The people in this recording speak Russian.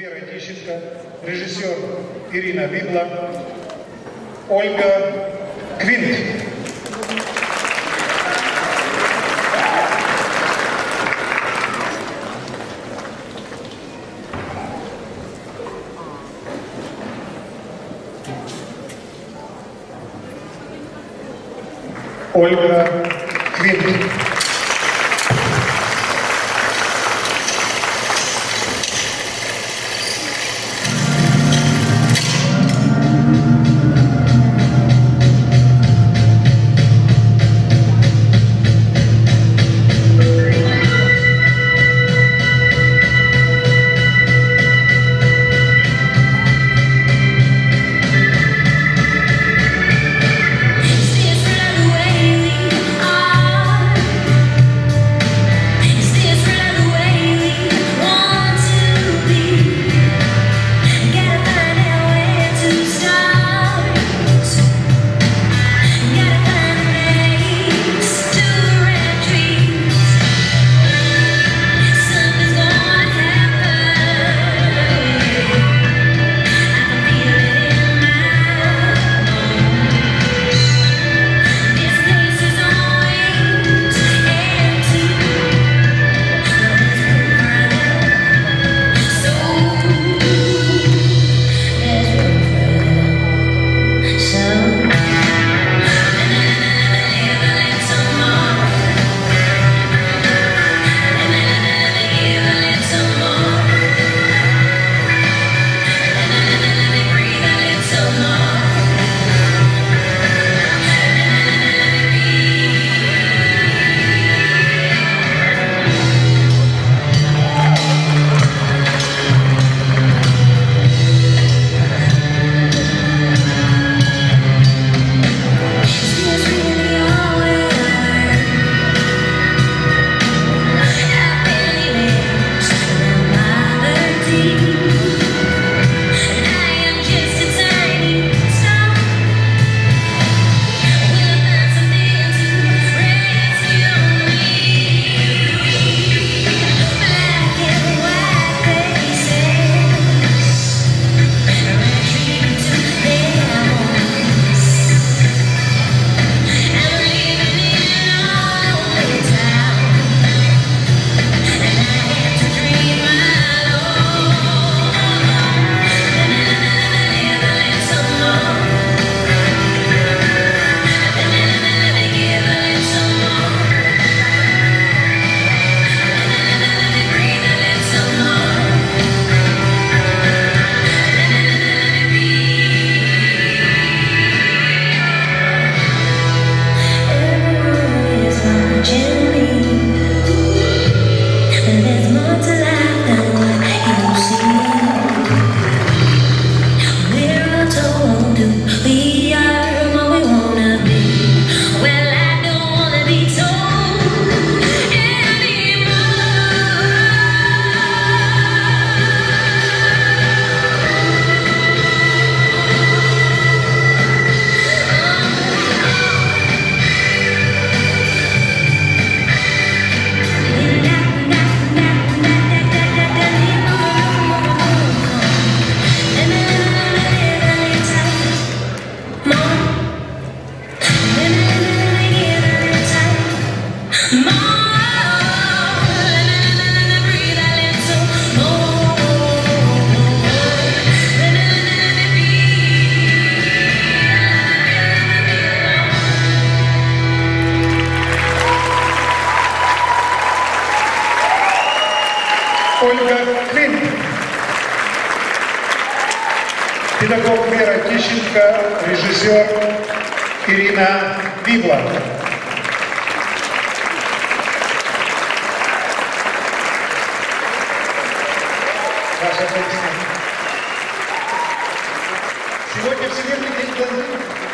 Вера Тищенко, режиссер Ирина Вибла, Ольга Квинт. Ольга Квинт. педагог Вера Тищенко, режиссер Ирина Библа. Ваша песня. Сегодня Всемирный день блондинок.